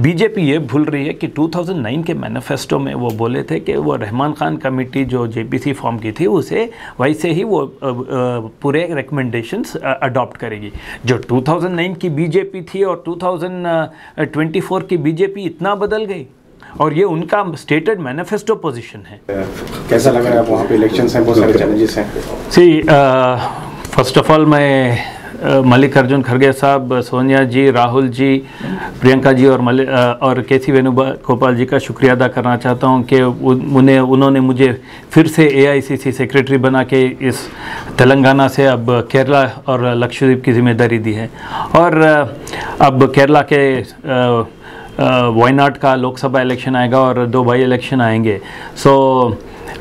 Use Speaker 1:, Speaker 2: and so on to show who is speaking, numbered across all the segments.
Speaker 1: BJP ये भूल रही है कि 2009 के मैनिफेस्टो में वो बोले थे कि वो रहमान खान कमेटी जो जेपीसी फॉर्म की थी उसे वैसे ही वो पूरे रिकमेंडेशंस अडॉप्ट करेगी। जो 2009 की बीजेपी थी और 2024 की बीजेपी इतना बदल गई और ये उनका स्टेटेड मैनिफेस्टो पोजीशन है।
Speaker 2: कैसा लग रहा है? वहाँ पे इलेक्शन हैं बहुत सारे चैलेंजेस हैं।
Speaker 1: सी फ़र्स्ट ऑफ़ ऑल मैं मल्लिकार्जुन खड़गे साहब सोनिया जी राहुल जी प्रियंका जी और मल्ल और के सी वेणुगोपाल जी का शुक्रिया अदा करना चाहता हूँ कि उन्हें उन्होंने मुझे फिर से एआईसीसी सेक्रेटरी बना के इस तेलंगाना से अब केरला और लक्षद्वीप की ज़िम्मेदारी दी है। और अब केरला के वायनाड का लोकसभा इलेक्शन आएगा और दो बाई इलेक्शन आएँगे। सो अ,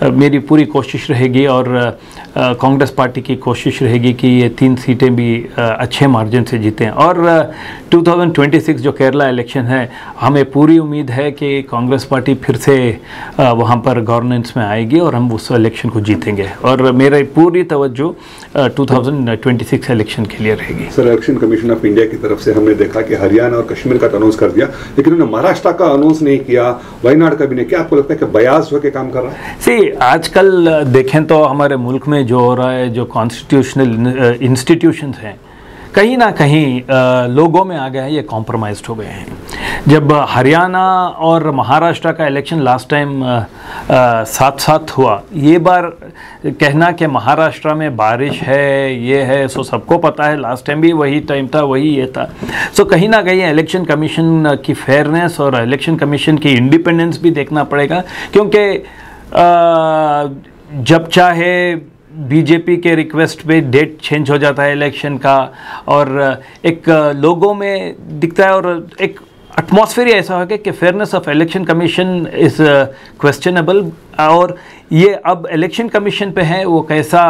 Speaker 1: मेरी पूरी कोशिश रहेगी और कांग्रेस पार्टी की कोशिश रहेगी कि ये तीन सीटें भी अच्छे मार्जिन से जीतें। और अ, 2026 जो केरला इलेक्शन है हमें पूरी उम्मीद है कि कांग्रेस पार्टी फिर से वहाँ पर गवर्नेंस में आएगी और हम उस इलेक्शन को जीतेंगे। और मेरी पूरी तवज्जो अ, 2026 इलेक्शन के लिए रहेगी।
Speaker 3: Sir election commission of India की तरफ़ से हमने देखा कि हरियाणा और कश्मीर का अनाउंस कर दिया लेकिन उन्होंने महाराष्ट्र का अनाउंस नहीं किया वायनाड का भी नहीं किया। आपको लगता है कि बयास होकर काम कर रहा है?
Speaker 1: सी आजकल देखें तो हमारे मुल्क में जो हो रहा है, जो कॉन्स्टिट्यूशनल इंस्टीट्यूशन हैं, कहीं ना कहीं लोगों में आ गया है, ये कॉम्प्रोमाइज हो गए हैं। जब हरियाणा और महाराष्ट्र का इलेक्शन लास्ट टाइम साथ साथ हुआ, ये बार कहना कि महाराष्ट्र में बारिश है, ये है, सो सबको पता है लास्ट टाइम भी वही टाइम था, वही ये था। सो कहीं ना कहीं इलेक्शन कमीशन की फेयरनेस और इलेक्शन कमीशन की इंडिपेंडेंस भी देखना पड़ेगा, क्योंकि जब चाहे बीजेपी के रिक्वेस्ट पे डेट चेंज हो जाता है इलेक्शन का और एक लोगों में दिखता है और एक एटमॉस्फेयर ऐसा हो गया कि fairness of election commission is questionable और ये अब इलेक्शन कमीशन पे है वो कैसा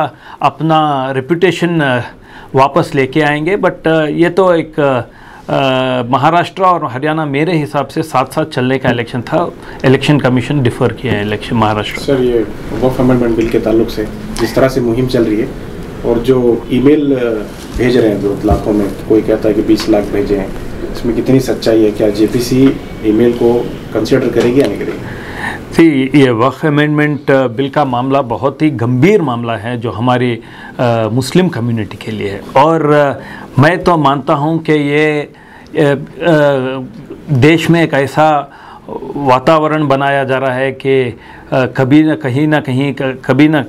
Speaker 1: अपना रेपुटेशन वापस लेके आएँगे बट ये तो एक अ, महाराष्ट्र और हरियाणा मेरे हिसाब से साथ साथ चलने का इलेक्शन था। इलेक्शन कमीशन डिफर किया है इलेक्शन महाराष्ट्र।
Speaker 2: सर ये वक्फ अमेंडमेंट बिल के ताल्लुक से जिस तरह से मुहिम चल रही है और जो ईमेल भेज रहे हैं दो लाखों में, कोई कहता है कि 20 लाख भेजे हैं, इसमें कितनी सच्चाई है? क्या जेपीसी ईमेल को कंसिडर करेगी या नहीं करेगी?
Speaker 1: सी ये वक्फ अमेंडमेंट बिल का मामला बहुत ही गंभीर मामला है जो हमारी अ, मुस्लिम कम्युनिटी के लिए है। और अ, मैं तो मानता हूँ कि ये अ, देश में एक ऐसा वातावरण बनाया जा रहा है कि कभी ना कहीं ना कहीं कभी ना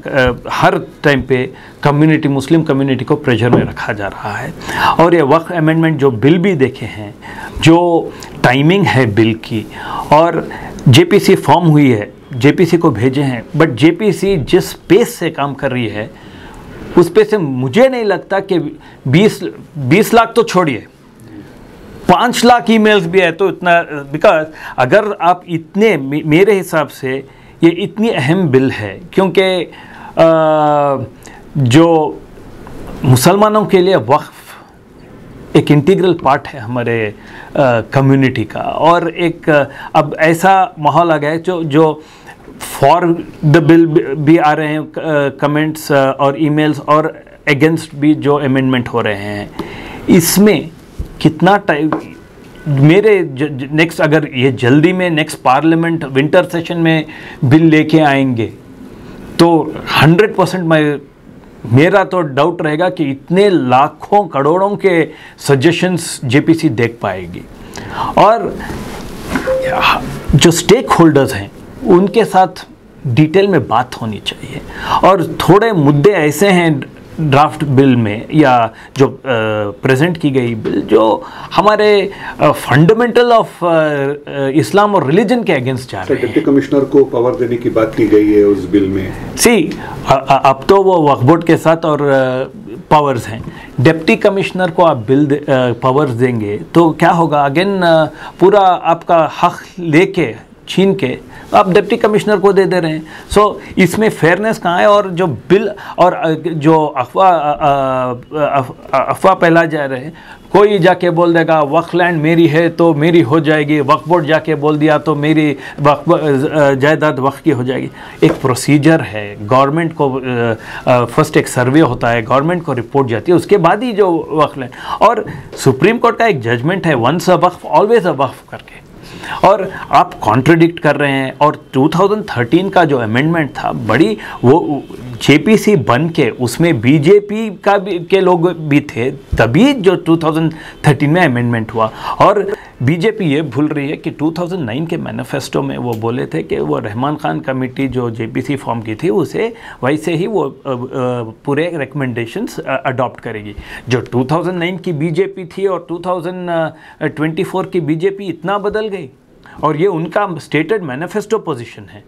Speaker 1: हर टाइम पे कम्युनिटी मुस्लिम कम्युनिटी को प्रेशर में रखा जा रहा है। और ये वक्फ अमेंडमेंट जो बिल भी देखे हैं जो टाइमिंग है बिल की और जेपीसी फॉर्म हुई है, जेपीसी को भेजे हैं बट जेपीसी जिस पेस से काम कर रही है, उस पे से मुझे नहीं लगता कि 20 20 लाख तो छोड़िए। पाँच लाख ईमेल्स भी है तो इतना बिकॉज़ अगर आप इतने मेरे हिसाब से ये इतनी अहम बिल है, क्योंकि जो मुसलमानों के लिए वक्फ एक इंटीग्रल पार्ट है हमारे कम्युनिटी का। और एक अब ऐसा माहौल आ गया है जो जो फॉर द बिल भी आ रहे हैं कमेंट्स और ईमेल्स और अगेंस्ट भी जो अमेंडमेंट हो रहे हैं। इसमें कितना टाइम मेरे नेक्स्ट अगर ये जल्दी में नेक्स्ट पार्लियामेंट विंटर सेशन में बिल लेके आएँगे तो 100 परसेंट मैं मेरा तो डाउट रहेगा कि इतने लाखों करोड़ों के सजेशंस जेपीसी देख पाएगी। और जो स्टेक होल्डर्स हैं, उनके साथ डिटेल में बात होनी चाहिए। और थोड़े मुद्दे ऐसे हैं ड्राफ्ट बिल में या जो प्रेजेंट की गई बिल जो हमारे फंडामेंटल ऑफ़ इस्लाम और रिलीजन के अगेंस्ट जा रहे हैं।
Speaker 3: डिप्टी कमिश्नर को पावर देने की बात की गई है उस बिल में?
Speaker 1: सी अब तो वो वक्फ बोर्ड के साथ और पावर्स हैं। डिप्टी कमिश्नर को आप बिल पावर्स देंगे तो क्या होगा? अगेन पूरा आपका हक लेके छीन के आप डिप्टी कमिश्नर को दे दे रहे हैं। सो so, इसमें फेयरनेस कहाँ है? और जो बिल और जो अफवाह अफ- अफवाह फैला जा रहे हैं कोई जाके बोल देगा वक्फ लैंड मेरी है तो मेरी हो जाएगी वक्फ बोर्ड जाके बोल दिया तो मेरी वक्फ जायदाद वक्फ की हो जाएगी। एक प्रोसीजर है। गवर्नमेंट को फ़र्स्ट एक सर्वे होता है गवर्नमेंट को रिपोर्ट जाती है उसके बाद ही जो वक्फ लैंड। और सुप्रीम कोर्ट का एक जजमेंट है once a Waqf always a वक्फ करके। और आप कॉन्ट्रोडिक्ट कर रहे हैं और 2013 का जो अमेंडमेंट था बड़ी वो जेपीसी बन के, उसमें बीजेपी का भी, के लोग भी थे, तभी जो 2013 में अमेंडमेंट हुआ। और बीजेपी ये भूल रही है कि 2009 के मैनिफेस्टो में वो बोले थे कि वो रहमान खान कमेटी जो जेपीसी फॉर्म की थी, उसे वैसे ही वो पूरे रिकमेंडेशंस अडॉप्ट करेगी। जो 2009 की बीजेपी थी और 2024 की बीजेपी इतना बदल गई। और ये उनका स्टेटेड मैनिफेस्टो पोजीशन है।